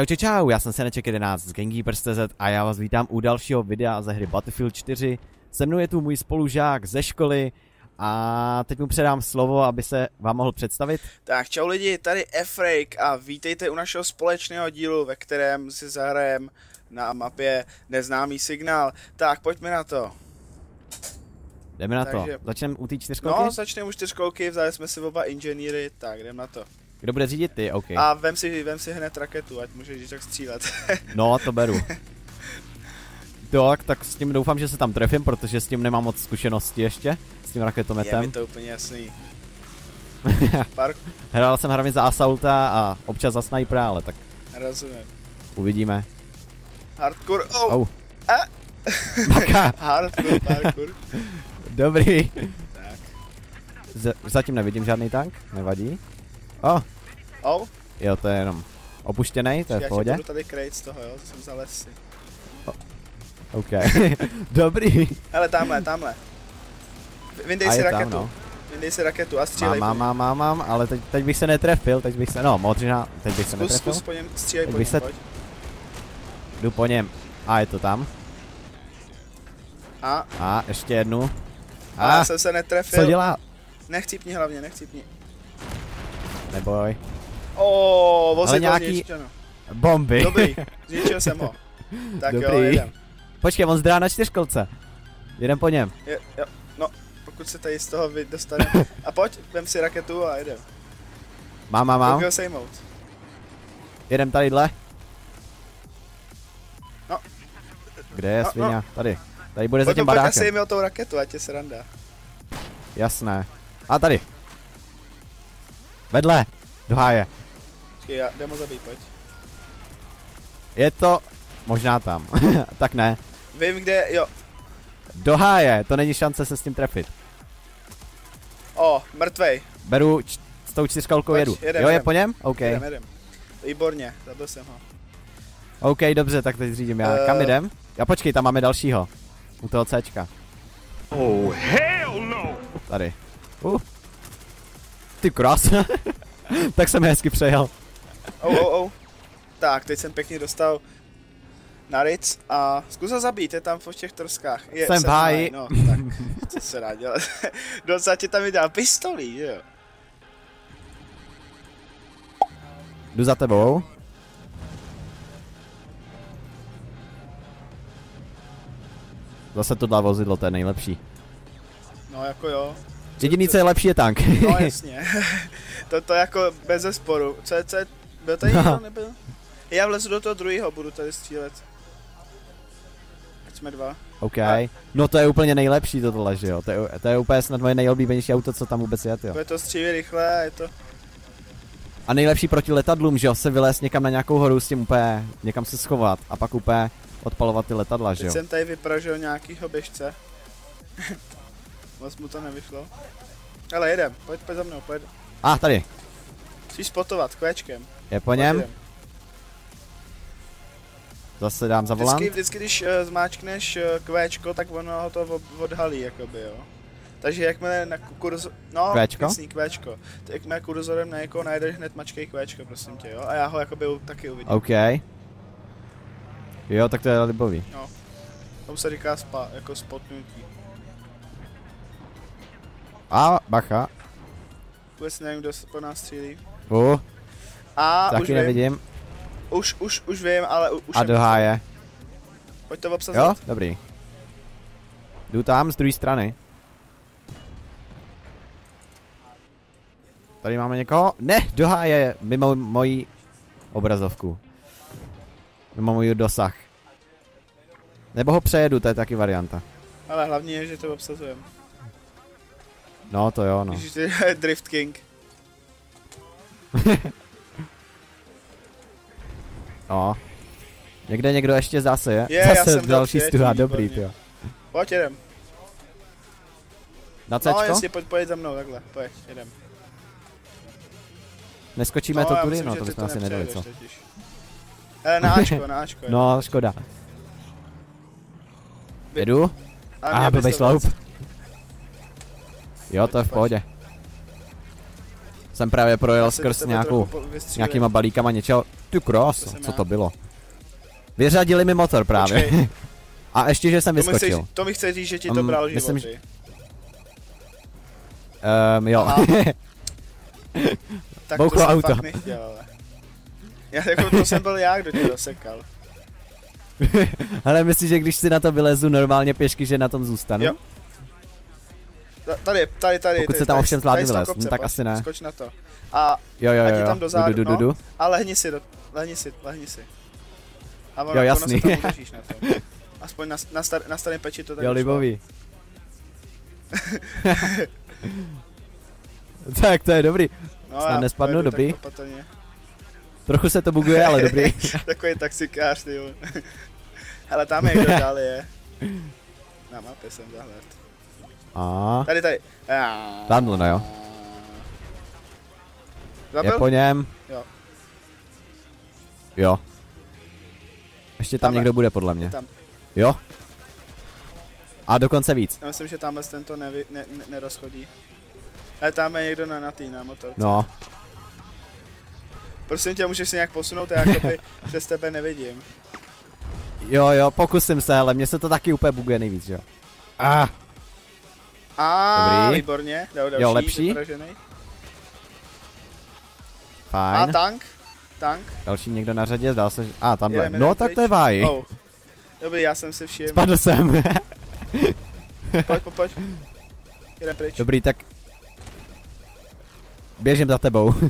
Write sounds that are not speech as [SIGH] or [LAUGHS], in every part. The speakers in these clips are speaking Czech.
Čau, čau, čau, já jsem Seneček 11 z Gamekeepers.cz a já vás vítám u dalšího videa ze hry Battlefield 4. Se mnou je tu můj spolužák ze školy a teď mu předám slovo, aby se vám mohl představit. Tak čau lidi, tady Efrake a vítejte u našeho společného dílu, ve kterém si zahrajem na mapě neznámý signál. Tak pojďme na to. Jdeme na Takže- to. Začneme u té čtyřkolky? No, začneme už čtyřkolky, vzali jsme si oba inženýry, tak jdem na to. Kdo bude řídit ty? OK. A vem si, vem si hned raketu, ať můžeš tak střílet. [LAUGHS] No, to beru. [LAUGHS] Tak, tak s tím doufám, že se tam trefím, protože s tím nemám moc zkušenosti ještě. S tím Je mi raketometem. to úplně jasný. [LAUGHS] Park, Hrál jsem hlavně za Assaulta a občas za Snipera, ale tak rozumím. uvidíme. Hardcore, oh, Oh. A. Hardcore parkour. dobrý. Tak, Z- zatím nevidím žádný tank, nevadí. Oh, oh, jo, to je jenom opuštěný, to je v já ti pohodě. budu tady krejt z toho, jo, to jsem zalez si. OK. [LAUGHS] dobrý. Hele, tamhle, tamhle. Vyndej si je tam, raketu. no. Vyndej si raketu a střílej mám, mám, mám, mám, ale teď, teď bych se netrefil, teď bych se, no, modřina, teď bych se Zkus, netrefil. zkus po něm, střílej Tak po něm, se- pojď. Jdu po něm. A je to tam. A, A ještě jednu. a A já jsem se netrefil. co dělá? Nechcípni hlavně, nechcípni. Neboj. O, vozidlo nějaký- zničeno. Bomby. Dobrý, zničil jsem ho. [LAUGHS] Tak jo, Dobrý. jedem. Počkej, on zdrá na čtyřkolce. Jedem po něm. Je, jo, no, pokud se tady z toho vy dostane. [LAUGHS] A pojď, vem si raketu a jedem. Mám, mám, mám. Ho sejmout. Jedem tadyhle. No. Kde je No, no. svině? Tady. Tady bude za Pojď, tím badákem. sejmi o tou raketu, ať je sranda. Jasné. A tady. Vedle. Do háje. Počkej, já jdem ho zabít, pojď. Je to možná tam. [LAUGHS] tak ne. Vím, kde, jo. Do háje. To není šance se s tím trefit. O, mrtvej. Beru č- s tou čtyřkolkou jedu. jedem, jo, je jedem. po něm? OK. Jedem, jedem. Výborně, zabil jsem ho. OK, dobře, tak teď řídím já. Eh. Kam jdem? Já počkej, tam máme dalšího. U toho Cčka. Oh, hell no! Tady. Uh. Ty krása. [LAUGHS] tak jsem hezky přejel. Oh, oh, oh. Tak, teď jsem pěkně dostal na Ritz a zkus ho zabít, je tam v těch troskách. Je, Jsem v háji. No, tak, [LAUGHS] co se dá dělat. [LAUGHS] Docela ti tam vydal pistolí, že jo? Jdu za tebou. Zase tohle vozidlo, to je nejlepší. No, jako jo. Jediný, co je lepší, je tank. No, [LAUGHS] jasně. [LAUGHS] to, to jako bez zesporu. Co je, co je, byl tady [LAUGHS] No. někdo, nebyl? Já vlezu do toho druhého, budu tady střílet. Ať jsme dva. OK. No to je úplně nejlepší tohle, že jo. To je, to je úplně snad moje nejoblíbenější auto, co tam vůbec je, jo. Bude to střílí rychle a je to... A nejlepší proti letadlům, že jo, se vylézt někam na nějakou horu s tím úplně, někam se schovat a pak úplně odpalovat ty letadla, že Teď jo. jsem tady vypražil nějakýho běžce. Moc mu to nevyšlo. Ale jedem, pojď, pojď za mnou, pojď. A ah, tady, Musíš spotovat kvéčkem. je po něm, Pojď, zase dám za volant. Vždycky, vždycky když uh, zmáčkneš uh, kvéčko, tak ono ho to odhalí, jakoby, jo. Takže jakmile na kurzor... No, Kvéčko? jasný, kvéčko. Tak jakmile kurzorem na někoho najdeš, hned mačkej kvéčko, prosím tě, jo. A já ho jakoby taky uvidím. OK. Jo, tak to je libový. Tomu se říká spa, jako spotnutí. A bacha. Vůbec nevím, kdo se po nás střílí. Uh, A už taky vím, nevidím. už, už, už vím, ale u- už A do háje. Pojď to obsazit. Jo, dobrý. Jdu tam z druhé strany. Tady máme někoho? Ne, do háje, mimo moji obrazovku. Mimo můj dosah. Nebo ho přejedu, to je taky varianta. Ale hlavně je, že to obsazujeme. No, to jo, No. ty je [LAUGHS] Drift King. [LAUGHS] No. Někde někdo ještě zase je? Je, já zase jsem další dal stuha, dobrý, jo. Pojď, jedem. Na Cčko? No jasně, pojď, pojď za mnou, takhle, pojď, jedem. Neskočíme no, to já tudy? No, to bychom asi nedali, co? totiž. Hele, na Ačko, na Ačko. No, škoda. Jedu? A A blbej sloup. Jo, to je v pohodě. Jsem právě projel skrz nějakou, nějakýma balíkama něčeho. Ty jsem co já. to bylo? Vyřadili mi motor právě. Počkej. [LAUGHS] A ještě, že jsem To mi, chceš, vyskočil. to mi chce říct, že ti to Um, bral myslím, životy. Um, jo. [LAUGHS] Tak Bouchlo to auto. fakt nechtěl, ale. Já, jako to jsem byl já, kdo tě dosekal. [LAUGHS] Ale myslíš, že když si na to vylezu normálně pěšky, že na tom zůstanu? Jo. Ta- Tady, tady, tady. Pokud tady, se tam ovšem zvládne tady z toho vylézt, kopce, no tak asi ne. Skoč na to. A, Jo, jo, jo, tam do Du, zádu, du, du, no. du. a lehni si, do, lehni si, lehni si. A Jo, jasný. [LAUGHS] Aspoň na, na, star, na starém peči to tak Jo, libový. [LAUGHS] [LAUGHS] tak to je dobrý. No, Snad nespadnu, dobrý. Trochu se to buguje, ale dobrý. Takový taxikář, ty. Hele, tam je kdo dál je. Na mapě jsem zahled. A Tady, tady. Já. Tamhle, no jo. je Zabil? po něm. Jo. Jo. Ještě tam Tamhle. někdo bude podle mě. Tam. Jo. A dokonce víc. Já myslím, že tamhle ten to nevy, ne, ne, nerozchodí. Ale tam je někdo na natý na motor. No. Prosím tě, můžeš se nějak posunout, já jakoby [LAUGHS] přes tebe nevidím. Jo, jo, pokusím se, ale mně se to taky úplně buguje nejvíc, jo. Ah, A Dobrý. výborně, dal další, Jo, lepší. vypražený. A fajn. tank, tank. Další někdo na řadě, zdál se, že... A, tamhle. Jedeme No, tak pryč. to je vaj. Oh. Dobrý, já jsem si všiml. Spadl jsem. [LAUGHS] Pojď, pojď, pojď. Jdem pryč. Dobrý, tak... Běžím za tebou. [LAUGHS]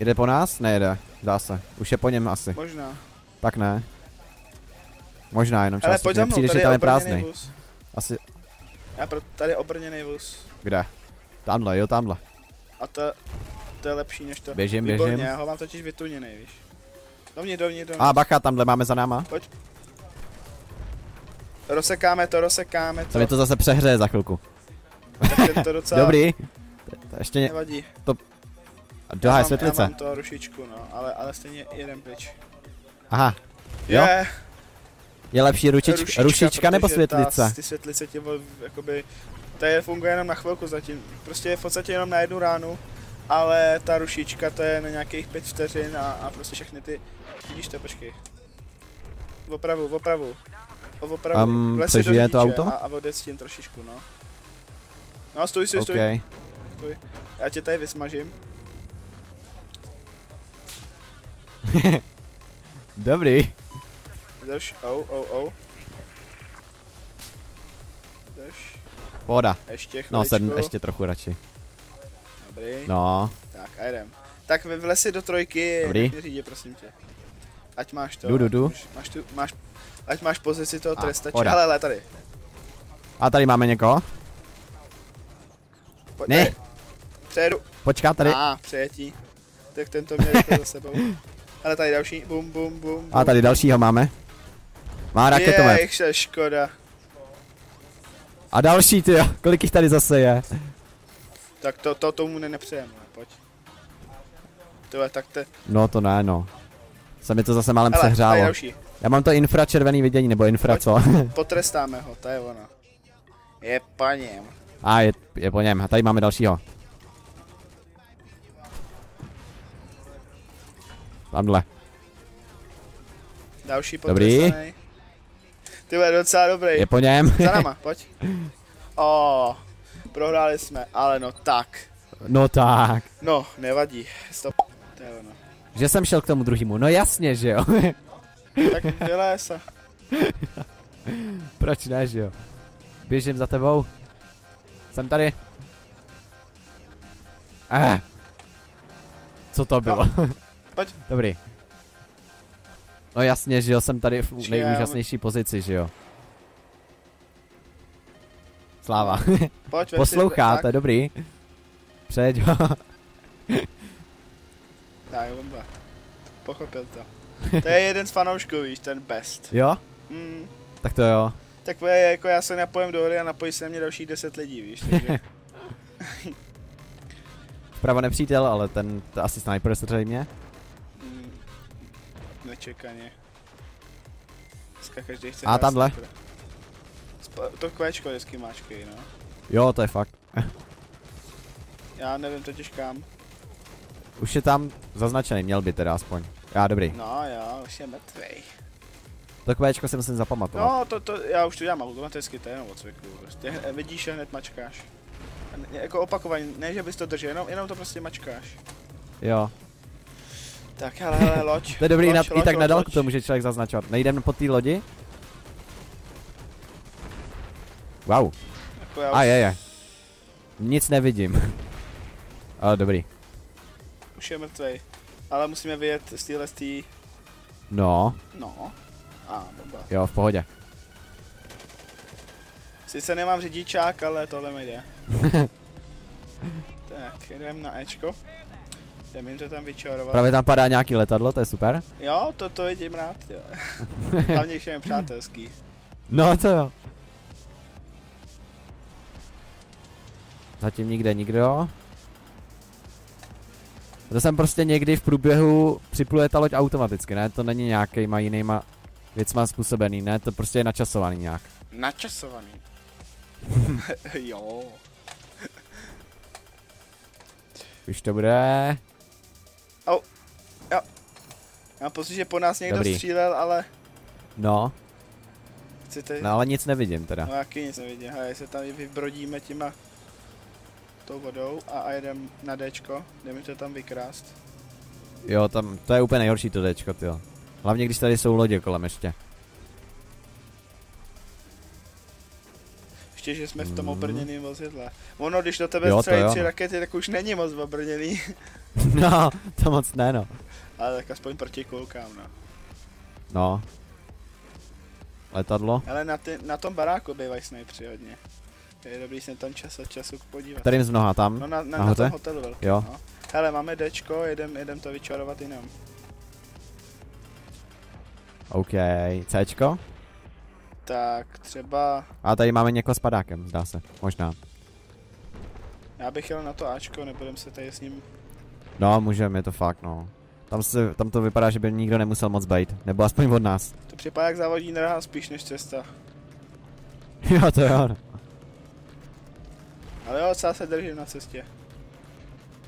Jde po nás? Nejde, dá se. Už je po něm asi. Možná. Tak ne. Možná jenom Ale čas. pojď za mnou, tady že je tam je obrněný prázdný. vůz. Asi, Já pro, tady je obrněný vůz. kde? Tamhle, jo, tamhle. A to, to je lepší než to. Běžím, Výborně, běžím. já ho mám totiž vytuněný, víš. Dovnitř, dovnitř, dovnitř. A bacha, tamhle máme za náma. Rozsekáme to, rozsekáme To to. mi to zase přehřeje za chvilku. Tak to docela [LAUGHS] Dobrý. To, to ještě nevadí. Dohaj já, mám, já světlice. mám to rušičku, no, ale, ale stejně jeden pryč. Aha. Jo? Je, Je lepší ručič, rušička, nebo protože světlice? Ta, ty světlice vol, jakoby, to je funguje jenom na chvilku zatím. Prostě je v podstatě jenom na jednu ránu, ale ta rušička to je na nějakých pět vteřin a, a prostě všechny ty, vidíš to, počkej. Opravu, opravu. O, Opravu. Am, Vlez si do přežije to auto? A, a odec tím trošičku, no. No, stůj si, OK. stůj. Já tě tady vysmažím. [LAUGHS] Dobrý. Drž, ou, ou, ou. Drž, Pohoda. ještě chviličku. No, sedm ještě trochu radši. Dobrý. No, Tak a jdem. Tak vy vlez si do trojky, Dobrý. řídě, prosím tě. Ať máš to. Jdu, jdu, jdu. Máš, máš, tu, máš, ať máš pozici toho A, trestače. pohoda. Hele, hele, tady. a tady máme někoho. Pojď, Ne. tady. Přejedu. Počká tady. A, přejetí. Tak tento měl rychle za sebou. [LAUGHS] Hele, tady další. Bum, bum, bum. A tady dalšího máme. Má raketomet. Jejch, se škoda. A další, ty jo. Kolik jich tady zase je? Tak to, to tomu ne, nepřejeme, pojď. Tohle, tak te... No to ne, no. Se mi to zase málem Hele, další. Já mám to infračervený vidění, nebo infra Pojď. co? [LAUGHS] Potrestáme ho, to je ono. Je paněm. A je, je po něm. A tady máme dalšího. Tamhle. Další Dobrý. Ty vole, docela dobrý. Je po něm. Za [LAUGHS] náma, pojď. O, prohráli jsme, ale no tak. No tak. No, nevadí. Stop. To je ono. Že jsem šel k tomu druhému. No jasně, že jo. [LAUGHS] Tak [LAUGHS] dělej se. Proč ne, že jo? Běžím za tebou. Jsem tady. Eh. Co to bylo? Pojď. Dobrý. No jasně, že jo, jsem tady v nejúžasnější pozici, že jo. Sláva. Pojď, [LAUGHS] Poslouchá, to je dobrý. Přejď ho. [LAUGHS] Tak, bomba. Pochopil to. To je jeden z fanoušků, víš, ten best. jo? Mm, Tak to jo. tak je jako já se napojím do hry a napojí se na mě dalších 10 lidí, víš, takže [LAUGHS] Vpravo nepřítel, ale ten to asi sniper zřejmě. Nečekaně. Dneska každý chce A tamhle? To kvéčko vždycky máčkej, no. Jo, to je fakt. Já nevím totiž kam. Už je tam zaznačený, měl by teda aspoň. Já dobrý. No jo, už je mrtvej. To Qčko jsem si zapamatoval. No, to, to, já už to dělám automaticky, to je jenom od cviku. Prostě vidíš a hned mačkáš. Jako opakovaně, ne, že bys to držel, jenom, jenom to prostě mačkáš. Jo. Tak, hele, hele, loď. To je dobrý, loď, na, loď, i tak loď, na dálku to může člověk zaznačovat. Nejdem po té lodi? Wow. Jako A je, je. Nic nevidím. [LAUGHS] Ale dobrý. už je mrtvej. Ale musíme vyjet z téhle z tý... No, No. A, bomba. jo, v pohodě. Sice nemám řidičák, ale tohle mi jde. [LAUGHS] tak, jdem na Ečko. Jdem jim to tam vyčarovat. Právě tam padá nějaký letadlo, to je super. Jo, to, to vidím rád, jo. [LAUGHS] Hlavně, je přátelský. No to jo. Zatím nikde nikdo. To jsem prostě někdy v průběhu připluje ta loď automaticky, ne? To není nějakýma jinýma věcma způsobený, ne? To prostě je načasovaný nějak. Načasovaný. [LAUGHS] [LAUGHS] jo. Už to bude... Já mám pocit, že po nás někdo Dobrý. střílel, ale No, chcete... no ale nic nevidím teda. No jaký nic nevidím, hele, se tam vybrodíme těma tou vodou a, a jedem na Dčko, jdeme to tam vykrást. Jo, tam, to je úplně nejhorší to Dčko, tyjo. Hlavně když tady jsou lodě kolem ještě. Ještě, že jsme v tom Mhm. obrněném vozidle. Ono, když do tebe Jo, střelí tři no. rakety, tak už není moc obrněný. [LAUGHS] no, to moc ne no. Ale tak aspoň proti kulkám, no. No. Letadlo. Ale na, ty, na tom baráku bývají snajpři hodně. Je dobrý se tam čas od času podívat. Kterým z mnoha tam? No na, na, na tom hotelu velký, Jo. No. Hele, máme Dčko, jedem, jedem to vyčarovat jinam. OK. Cčko? Tak třeba, A tady máme někoho s padákem, zdá se. Možná. já bych jel na to Ačko, nebudem se tady s ním No, můžeme, je to fakt, no. Tam, se, tam to vypadá, že by nikdo nemusel moc bejt. Nebo aspoň od nás. [LAUGHS] To připadá jak závodní dráha spíš než cesta. jo, to jo. Ale jo, docela se držím na cestě.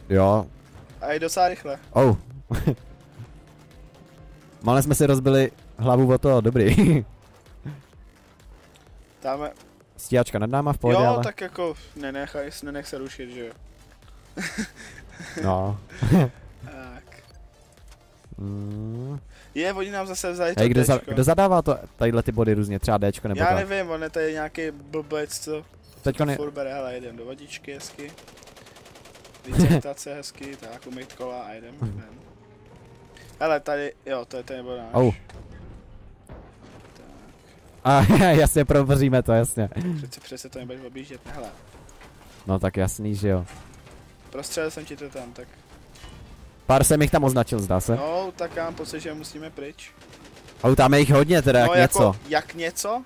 Jo. A je docela rychle. Oh. [LAUGHS] Malé jsme si rozbili hlavu o to, dobrý. [LAUGHS] Tam, Stíhačka nad náma v pohodě, jo, ale... tak jako nenechaj, nenech se rušit, že jo. [LAUGHS] No. [LAUGHS] Tak. Mm. Je, oni nám zase vzali Hej, to kdo, za, kdo zadává to, tadyhle ty body různě, třeba Dčko nebo Já tak? nevím, on je tady nějaký blbec, co Teďko ne... furt bere, hele, jedem do vodičky hezky. Vycentace hezky, tak umýt kola a jedem. [LAUGHS] Hele, tady, jo, to je ten nebo náš. Oh. A [LAUGHS] jasně, proboříme to, jasně. Přece, přece to nebudeš objíždět, hele. No tak jasný, že jo. Prostřelil jsem ti to tam, tak. Pár jsem jich tam označil, zdá se. No, tak já mám pocit, že musíme pryč. A tam je jich hodně teda, jak no, něco. Jako, jak něco?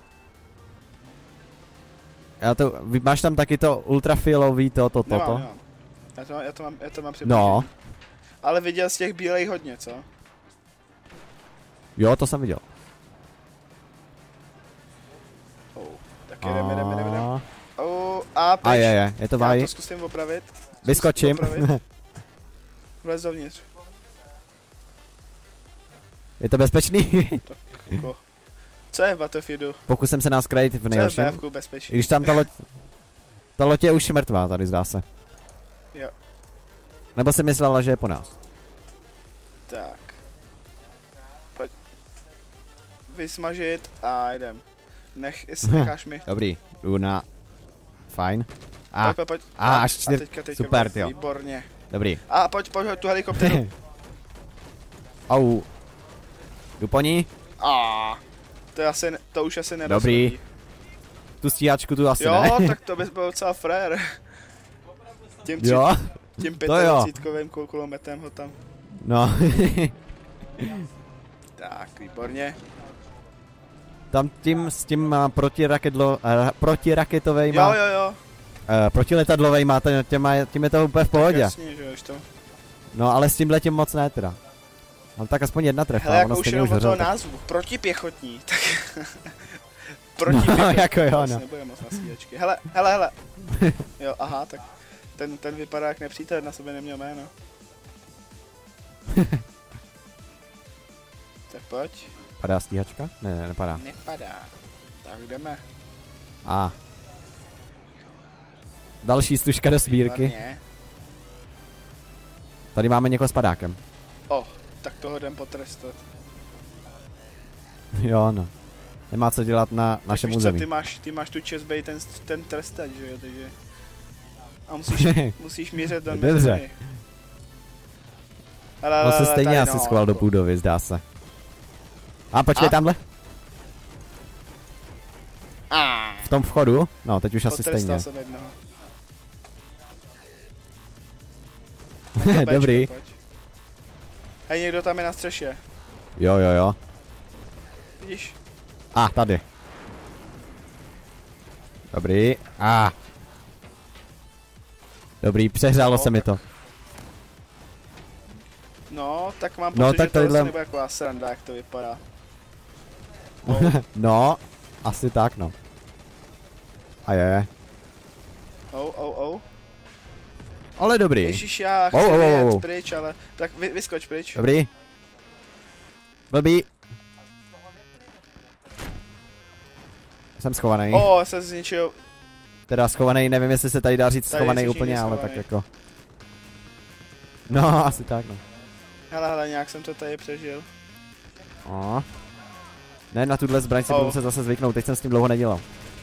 Já to, máš tam taky to ultrafialový, to, to, to, Nemám, to. nemám. Já to, mám- já to mám, já to mám připravený. No, Ale viděl z těch bílejch hodně, co? jo, to jsem viděl. Tak jedem, jedem, jedem, jedem. A- Oh, a pryč. A je, je, je to Já vaj. to zkusím opravit. Zkusím Vyskočím. opravit. [LAUGHS] Vlez dovnitř. je to bezpečný? [LAUGHS] Jako. Co je v Battlefieldu? Pokusím se nás krajit v Co je v nejhorším. BFku bezpečný? Když tam ta loď... Ta loď je už mrtvá tady, zdá se. Jo. Nebo si myslela, že je po nás. Tak. Pojď. Vysmažit a jdem. Nech, jestli necháš mi. [LAUGHS] Dobrý, jdu na... Fajn. A, Pojď, pojď, pojď. a, až a čtyř... teďka, teďka, Super, tyjo. Výborně. Dobrý. A pojď, pojď, tu helikopteru. [LAUGHS] Au. Jdu po ní. A to, je asi, to už asi nerozhodí. Dobrý. Tu stíhačku tu asi Jo, ne. [LAUGHS] tak to bys byl docela frér. Tím, tři, jo? tím to jo. 25 kul- kulometem ho tam. No. Tak, výborně. Tam tím s tím uh, protiraketlo, uh, protiraketovejma, Jo, jo, jo. uh, protiletadlovejma, ten- těma, tím je to úplně v pohodě. Jasně, že už to. No ale s tímhle tím moc ne teda. No tak aspoň jedna trefa, Hele, jako ono už jenom od toho tak- názvu. Protipěchotní. Tak... [LAUGHS] No, Protipěchotní. jako jo, no. Nebude moc na stíhačky. Hele, hele, hele. [LAUGHS] Jo, aha, tak ten, ten vypadá jak nepřítel, na sebe neměl jméno. [LAUGHS] Tak pojď. Padá stíhačka? Ne, ne, nepadá. Nepadá. Tak jdeme. A. Další stužka do sbírky. Tady máme někoho s padákem. O, tak toho jdem potrestat. Jo, no. Nemá co dělat na našem co, území. ty máš, ty máš tu čest být ten, ten trestač, že jo, takže... A musíš, [LAUGHS] musíš mířit do Dobře. Ale, se stejně asi no, schoval do budovy, zdá se. A počkej A? tamhle, A, v tom vchodu. No, teď už asi stejně. jsem jednoho. [LAUGHS] Dobrý. Pojď. Hej, někdo tam je na střeše. Jo, jo, jo. Vidíš? A, tady. Dobrý. A. Dobrý, přehřálo No, se mi to. No, tak mám No, pocit, tak že to nebude jako sranda, jak to vypadá. [LAUGHS] No, asi tak, no. A je. Ou, ou, ou. Ale dobrý. Ježíš, já chci ou, ou, vyjet ou. pryč, ale... Tak vy, vyskoč pryč. Dobrý. Blbý. Jsem schovaný. O, se zničil. Teda schovaný, nevím, jestli se tady dá říct Tady schovaný úplně, někde ale schovaný. tak jako. No, [LAUGHS] asi tak, no. Hele, hele, nějak jsem to tady přežil. O. Ne, na tuhle zbraň si Oh. budu muset zase zvyknout, teď jsem s tím dlouho nedělal.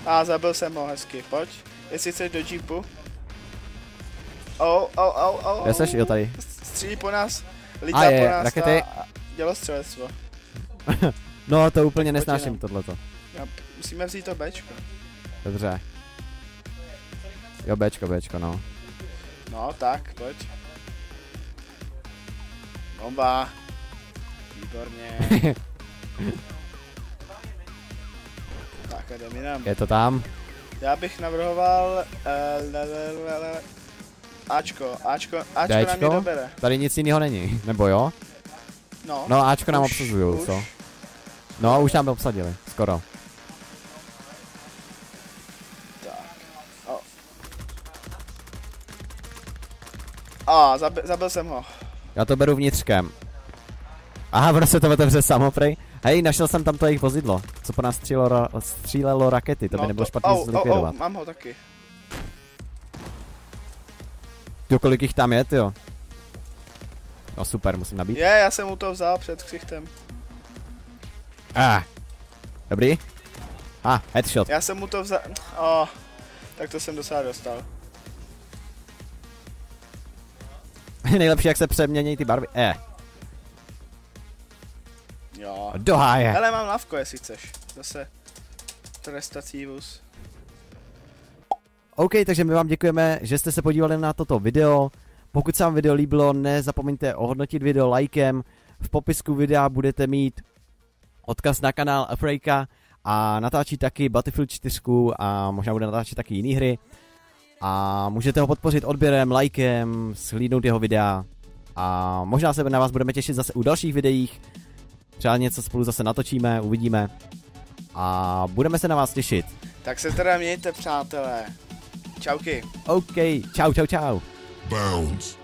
A zabil jsem ho hezky, pojď. Jestli chceš do jeepu. Ou, ou, ou, ou. Kde seš? Jo, tady. Střílí po nás. Lítá A je, po nás rakety. ta dělostřelectvo. [LAUGHS] No, to úplně Tak pojď nesnáším jenom. tohleto. Já, musíme vzít to Bčko. Dobře. Jo, Bčko, Bčko, no. No, tak, pojď. Bomba. Výborně. [LAUGHS] jdem jinam. Je to tam. Já bych navrhoval... Uh, le. Ačko, Ačko, Ačko na mě dobere. Tady nic jiného není, nebo jo? No, No, Ačko nám Už, obsazují, už. co? No, už nám obsadili, skoro. A, zabi, zabil jsem ho. Já to beru vnitřkem. Aha, ono se to otevře samo, prej. Hej, našel jsem tam to jejich vozidlo, co po nás střílelo, ra- střílelo rakety, to by no, nebylo špatně au, au, zlikvidovat. au, mám ho taky. Jo, kolik jich tam je, jo? No super, musím nabít. Je, já jsem mu to vzal před ksichtem. Ah. Dobrý? A, ah, headshot. Já jsem mu to vzal... Oh, tak to jsem docela dostal. [LAUGHS] Nejlepší, jak se přemění ty barvy. Eh, Jo. do háje. Hele, mám lavko, jestli chceš. Zase trestací vůz. OK, takže my vám děkujeme, že jste se podívali na toto video. Pokud se vám video líbilo, nezapomeňte ohodnotit video lajkem. V popisku videa budete mít odkaz na kanál Afrejka a natáčí taky Battlefield 4 a možná bude natáčet taky jiné hry. A můžete ho podpořit odběrem, lajkem, slídnout jeho videa a možná se na vás budeme těšit zase u dalších videích. Třeba něco spolu zase natočíme, uvidíme. A budeme se na vás těšit. Tak se teda mějte, přátelé. Čauky. OK, čau, čau, čau. Bounce.